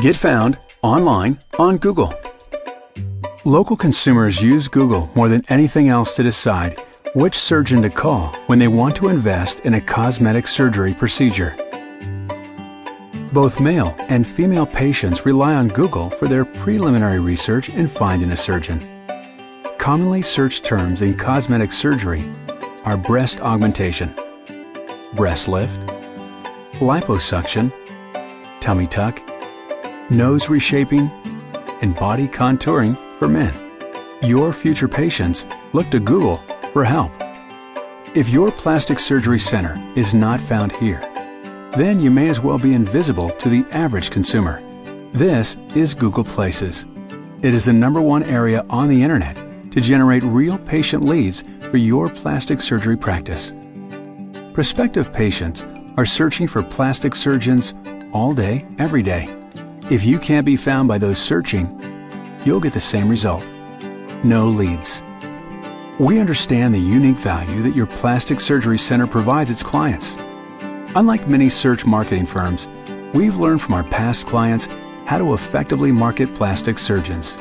Get found online on Google. Local consumers use Google more than anything else to decide which surgeon to call when they want to invest in a cosmetic surgery procedure. Both male and female patients rely on Google for their preliminary research in finding a surgeon. Commonly searched terms in cosmetic surgery are breast augmentation, breast lift, liposuction, tummy tuck, nose reshaping, and body contouring for men. Your future patients look to Google for help. If your plastic surgery center is not found here, then you may as well be invisible to the average consumer. This is Google Places. It is the number one area on the internet to generate real patient leads for your plastic surgery practice. Prospective patients are searching for plastic surgeons all day, every day. If you can't be found by those searching, you'll get the same result no leads. We understand the unique value that your plastic surgery center provides its clients. Unlike many search marketing firms, we've learned from our past clients how to effectively market plastic surgeons.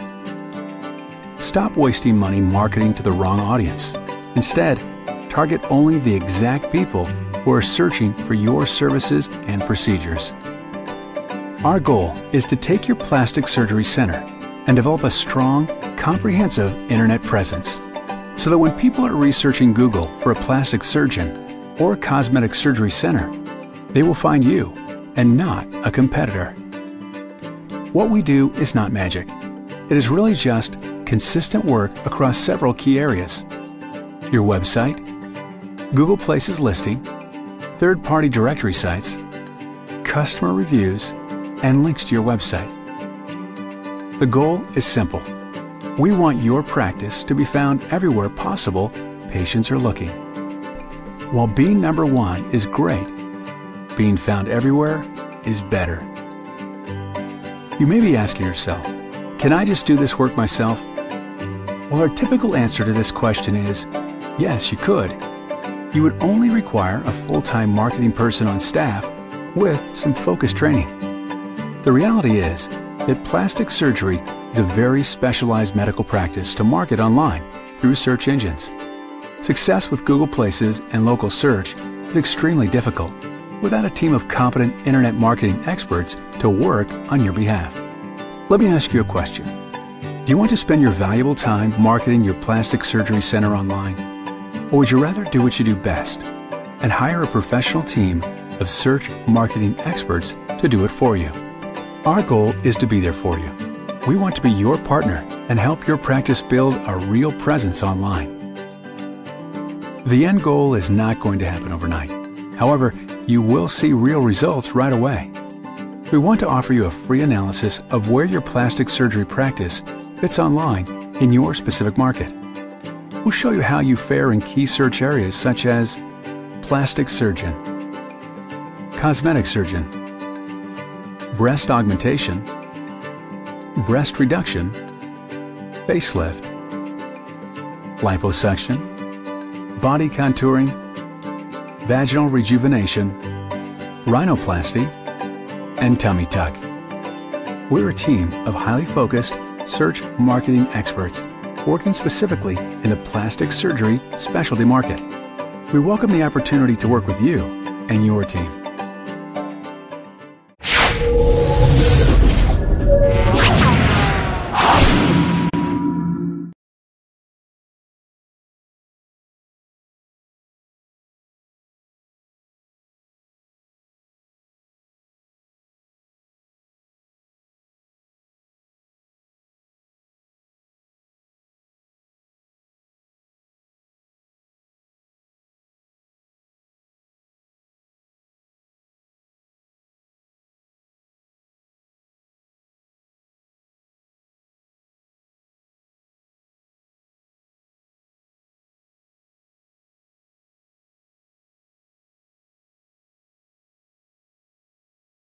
Stop wasting money marketing to the wrong audience. Instead, target only the exact people who are searching for your services and procedures. Our goal is to take your plastic surgery center and develop a strong, comprehensive internet presence so that when people are researching Google for a plastic surgeon or a cosmetic surgery center, they will find you and not a competitor. What we do is not magic. It is really just consistent work across several key areas. Your website, Google Places listing, third-party directory sites, customer reviews, and links to your website. The goal is simple. We want your practice to be found everywhere possible patients are looking. While being number one is great, being found everywhere is better. You may be asking yourself, can I just do this work myself? Well, our typical answer to this question is yes, you could. You would only require a full time marketing person on staff with some focused training. The reality is that plastic surgery is a very specialized medical practice to market online through search engines. Success with Google Places and local search is extremely difficult without a team of competent internet marketing experts to work on your behalf. Let me ask you a question. Do you want to spend your valuable time marketing your plastic surgery center online? Or would you rather do what you do best and hire a professional team of search marketing experts to do it for you? Our goal is to be there for you. We want to be your partner and help your practice build a real presence online. The end goal is not going to happen overnight. However, you will see real results right away. We want to offer you a free analysis of where your plastic surgery practice fits online in your specific market. We'll show you how you fare in key search areas such as plastic surgeon, cosmetic surgeon, breast augmentation, breast reduction, facelift, liposuction, body contouring, vaginal rejuvenation, rhinoplasty, and tummy tuck. We're a team of highly focused search marketing experts working specifically in the plastic surgery specialty market. We welcome the opportunity to work with you and your team.